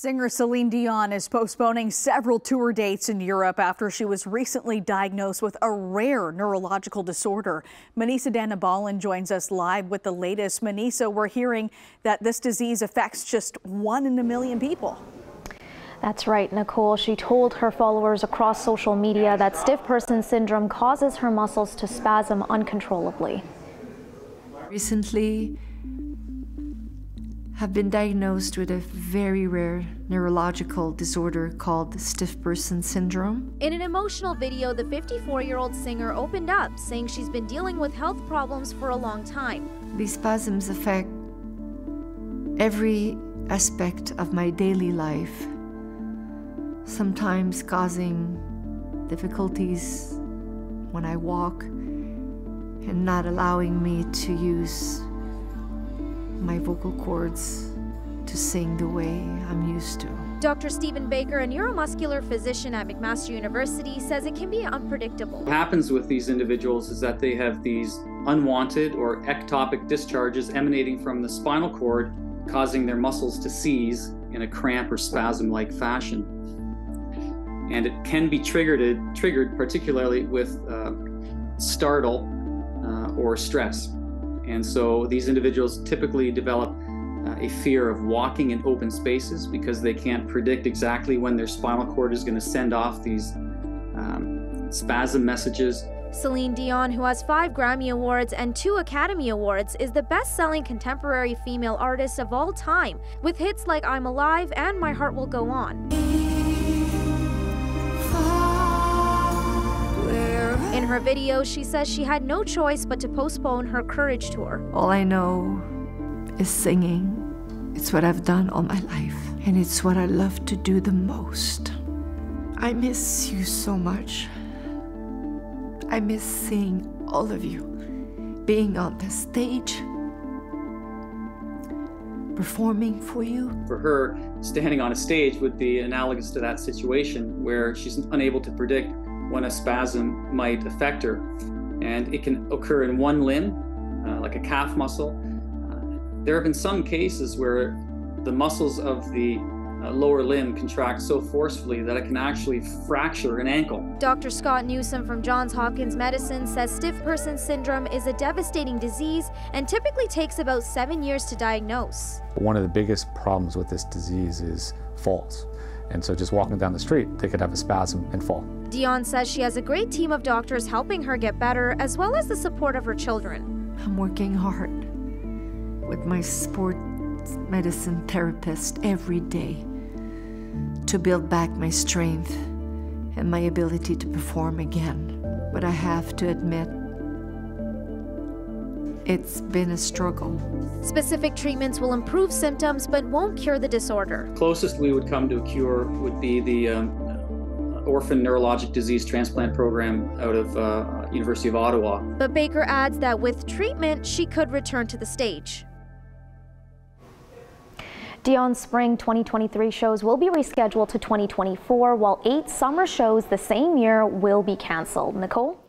Singer Celine Dion is postponing several tour dates in Europe after she was recently diagnosed with a rare neurological disorder. Manisa Danabalan joins us live with the latest. Manisa, we're hearing that this disease affects just one in a million people. That's right, Nicole. She told her followers across social media that stiff person syndrome causes her muscles to spasm uncontrollably. Recently, have been diagnosed with a very rare neurological disorder called stiff person syndrome. In an emotional video, the 54 year old singer opened up, saying she's been dealing with health problems for a long time. These spasms affect every aspect of my daily life, sometimes causing difficulties when I walk and not allowing me to use my vocal cords to sing the way I'm used to. Dr. Stephen Baker, a neuromuscular physician at McMaster University, says it can be unpredictable. What happens with these individuals is that they have these unwanted or ectopic discharges emanating from the spinal cord, causing their muscles to seize in a cramp or spasm like fashion. And it can be triggered, triggered particularly with uh, startle uh, or stress. And so these individuals typically develop uh, a fear of walking in open spaces because they can't predict exactly when their spinal cord is going to send off these um, spasm messages. Celine Dion, who has five Grammy Awards and two Academy Awards, is the best selling contemporary female artist of all time, with hits like I'm Alive and My Heart Will Go On. Her video, she says she had no choice but to postpone her Courage tour. All I know is singing. It's what I've done all my life, and it's what I love to do the most. I miss you so much. I miss seeing all of you, being on the stage, performing for you. For her, standing on a stage would be analogous to that situation where she's unable to predict when a spasm might affect her. And it can occur in one limb, uh, like a calf muscle. Uh, there have been some cases where the muscles of the uh, lower limb contract so forcefully that it can actually fracture an ankle. Dr. Scott Newsome from Johns Hopkins Medicine says stiff person syndrome is a devastating disease and typically takes about seven years to diagnose. One of the biggest problems with this disease is falls. And so just walking down the street, they could have a spasm and fall. Dion says she has a great team of doctors helping her get better, as well as the support of her children. I'm working hard with my sports medicine therapist every day to build back my strength and my ability to perform again. But I have to admit, it's been a struggle. Specific treatments will improve symptoms but won't cure the disorder. Closest we would come to a cure would be the um, orphan neurologic disease transplant program out of uh, University of Ottawa. But Baker adds that with treatment, she could return to the stage. Dion's spring 2023 shows will be rescheduled to 2024, while eight summer shows the same year will be canceled. Nicole?